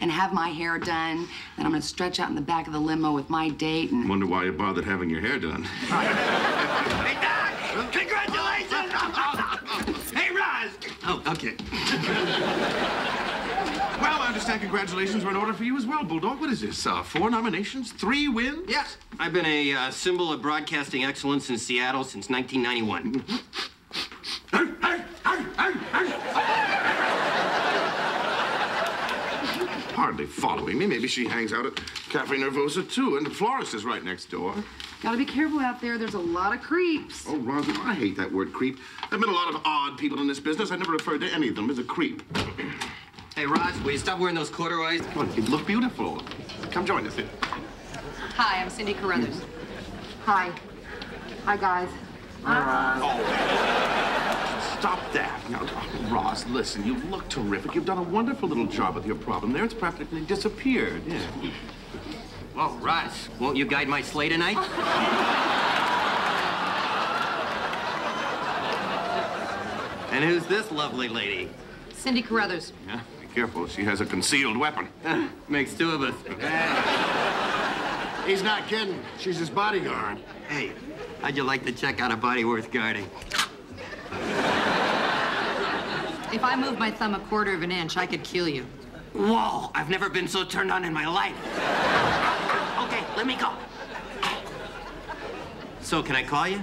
and have my hair done. Then I'm gonna stretch out in the back of the limo with my date and. Wonder why you bothered having your hair done. Hey, Doc! Congratulations! hey, Roz! Oh, okay. Well, I understand congratulations were in order for you as well, Bulldog. What is this? Uh, four nominations? Three wins? Yes, I've been a uh, symbol of broadcasting excellence in Seattle since 1991. Hardly following me. Maybe she hangs out at Cafe Nervosa, too, and the florist is right next door. Gotta be careful out there. There's a lot of creeps. Oh, Rosin, I hate that word creep. I've met a lot of odd people in this business. I never referred to any of them as a creep. hey, Roz, will you stop wearing those corduroys? Come on, you look beautiful. Come join us. Hi, I'm Cindy Carruthers. Hi. Hi, guys. Oh. Stop that. Now, Roz, listen, you look terrific. You've done a wonderful little job with your problem there. It's practically disappeared. Yeah. Well, Roz, won't you guide my sleigh tonight? and who's this lovely lady? Cindy Carruthers. Yeah, be careful. She has a concealed weapon. Makes two of us. He's not kidding. She's his bodyguard. Hey, how'd you like to check out a body worth guarding? If I move my thumb a quarter of an inch, I could kill you. Whoa, I've never been so turned on in my life. Okay, let me go. So, can I call you?